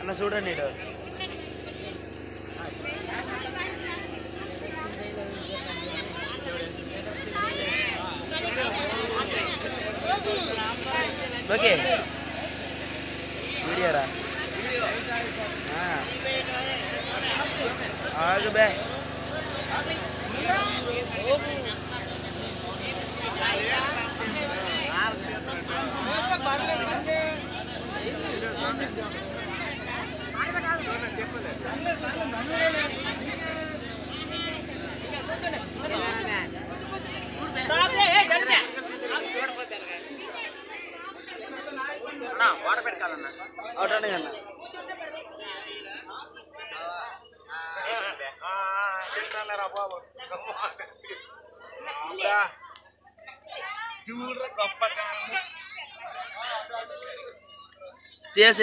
అన్న చూడండి ఇడు ఓకే. వీడియోరా ఆ. ఆగు బే. అవుతాను కన్నా చూడ గొప్ప Sí, sí, sí.